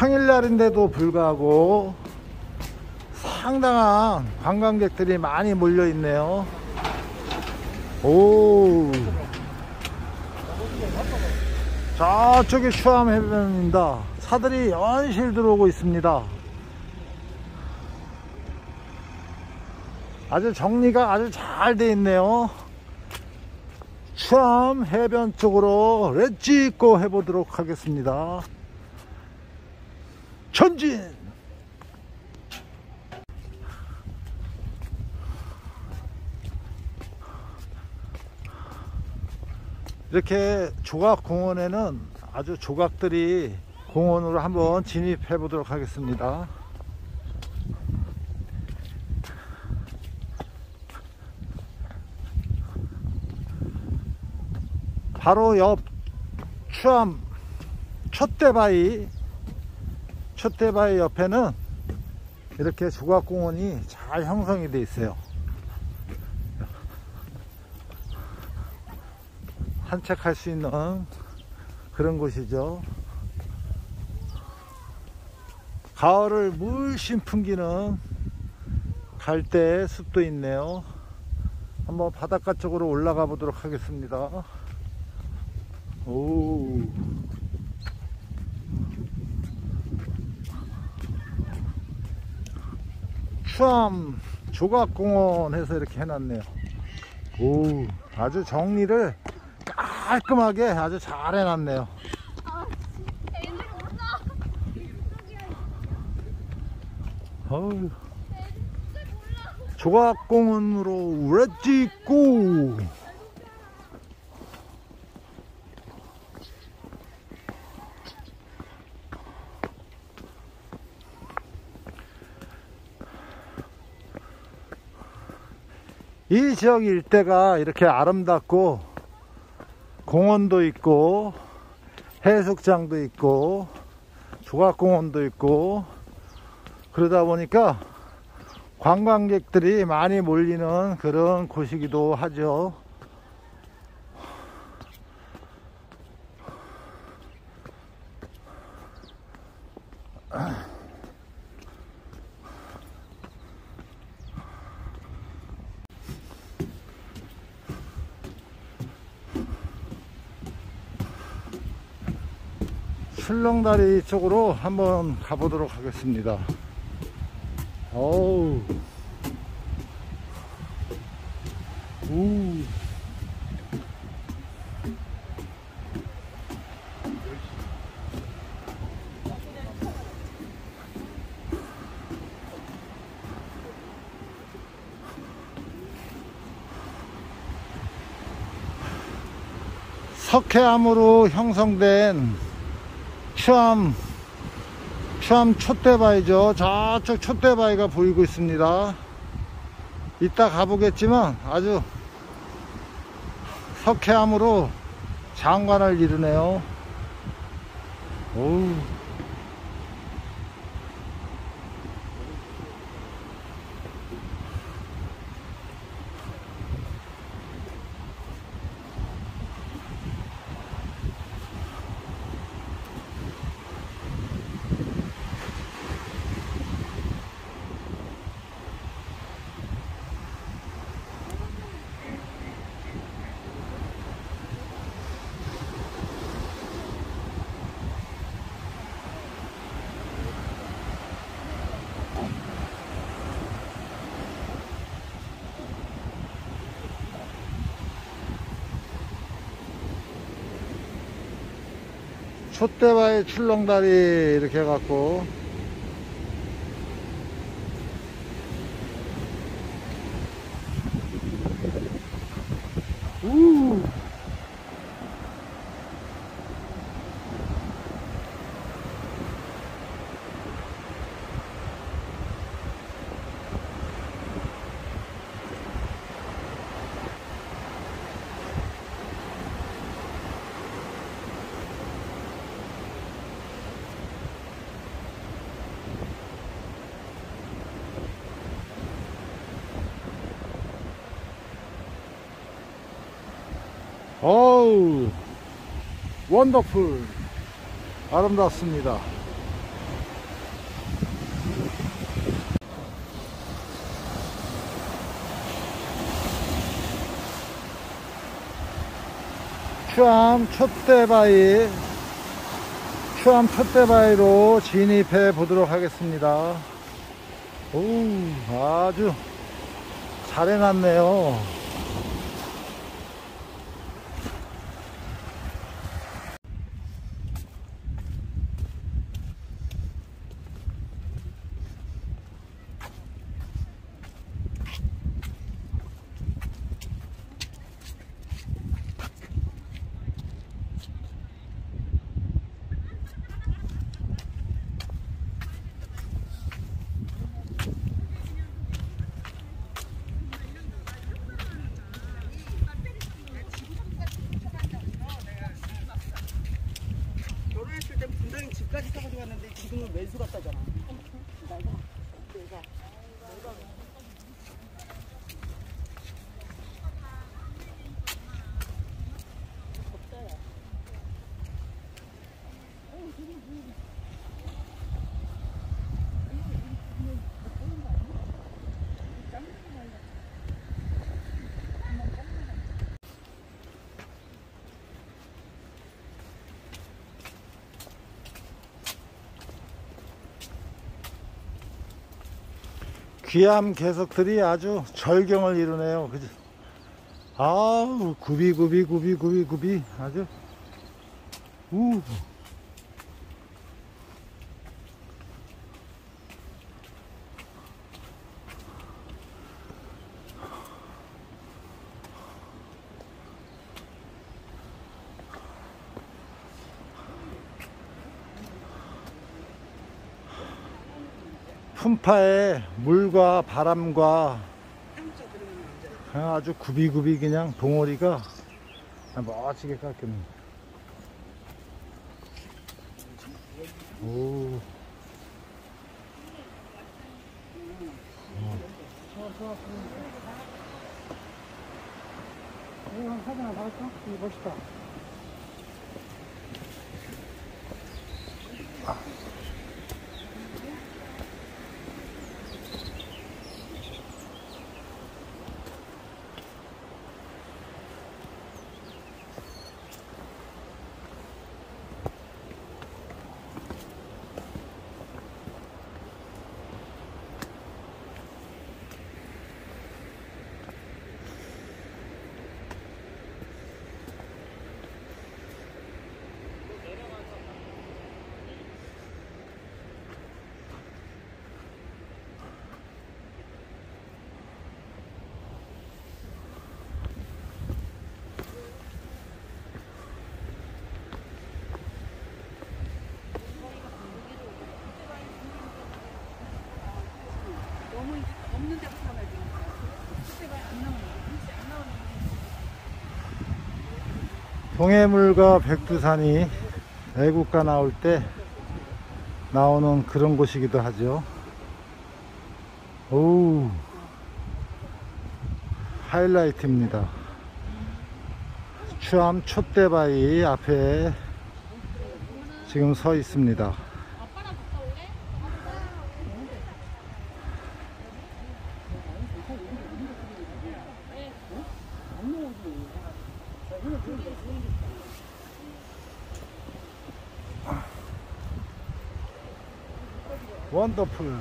평일날인데도 불구하고 상당한 관광객들이 많이 몰려 있네요. 오. 저쪽이 슈암 해변입니다. 차들이 연실 들어오고 있습니다. 아주 정리가 아주 잘 돼 있네요. 슈암 해변 쪽으로 렛지고 해보도록 하겠습니다. 전진! 이렇게 조각공원에는 아주 조각들이 공원으로 한번 진입해 보도록 하겠습니다. 바로 옆 추암 촛대바위 촛대바위 옆에는 이렇게 조각공원이 잘 형성이 되어 있어요. 산책할 수 있는 그런 곳이죠. 가을을 물씬 풍기는 갈대 숲도 있네요. 한번 바닷가 쪽으로 올라가 보도록 하겠습니다. 오. 추암 조각공원 해서 이렇게 해놨네요. 오, 아주 정리를 깔끔하게 아주 잘 해놨네요. 어휴. 조각공원으로 렛지 고! 이 지역 일대가 이렇게 아름답고 공원도 있고 해수장도 있고 조각공원도 있고 그러다 보니까 관광객들이 많이 몰리는 그런 곳이기도 하죠. 출렁다리 쪽으로 한번 가보도록 하겠습니다. 어우. 우. 석회암으로 형성된 추암 추암 촛대바위죠. 저쪽 촛대바위가 보이고 있습니다. 이따 가보겠지만 아주 석회암으로 장관을 이루네요. 오우. 촛대바위 출렁다리 이렇게 해갖고 와우. 원더풀. 아름답습니다. 큐암 촛대바위 큐암 촛대바위로 진입해 보도록 하겠습니다. 오 아주 잘 해놨네요. 왔는데 지금은 왼수 갔다잖아. 귀암 개석들이 아주 절경을 이루네요. 그죠? 아우, 굽이. 아주, 우. 품파에 물과 바람과 아주 굽이굽이 그냥 동어리가 멋지게 깎였네. 오. 사진 하나? 이거 멋있다. 동해물과 백두산이 애국가 나올 때 나오는 그런 곳이기도 하죠. 오 하이라이트입니다. 추암 촛대바위 앞에 지금 서 있습니다. 원더풀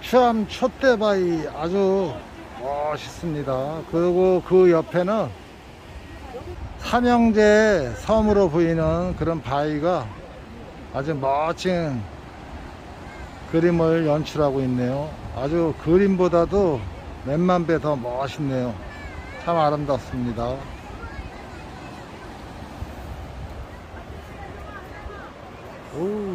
추암 촛대바위 아주 멋있습니다 그리고 그 옆에는 삼형제 섬으로 보이는 그런 바위가 아주 멋진 그림을 연출하고 있네요. 아주 그림보다도 몇만 배 더 멋있네요. 참 아름답습니다. 오.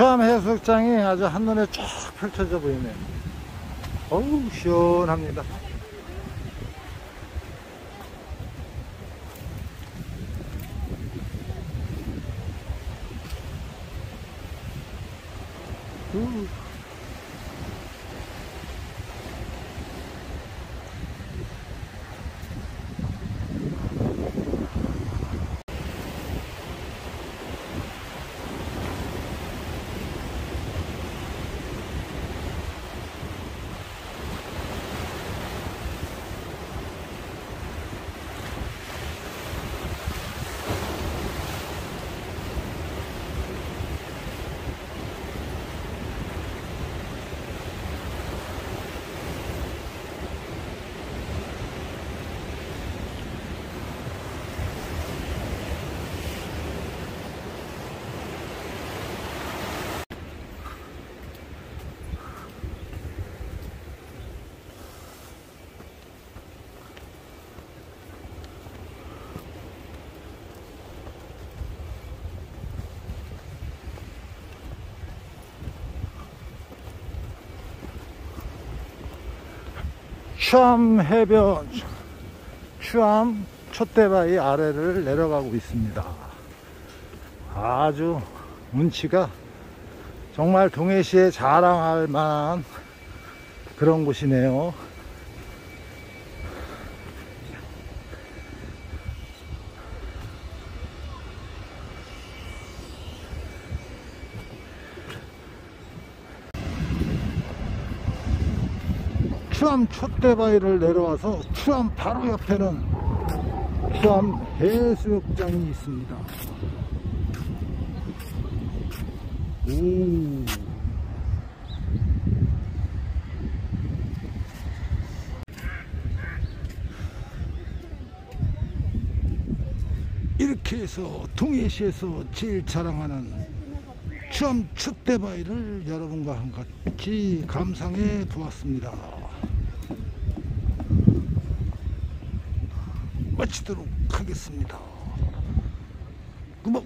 추암 해수욕장이 아주 한눈에 쫙 펼쳐져 보이네요. 어우, 시원합니다. 우. 추암 해변, 추암 촛대바위 아래를 내려가고 있습니다. 아주 운치가 정말 동해시에 자랑할 만한 그런 곳이네요. 추암 촛대바위를 내려와서 추암 바로 옆에는 추암 해수욕장이 있습니다. 오. 이렇게 해서 동해시에서 제일 자랑하는 추암 촛대바위를 여러분과 같이 감상해 보았습니다. 마치도록 하겠습니다. 고맙